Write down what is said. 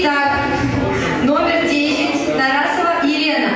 Итак, номер 9, Тарасова Елена.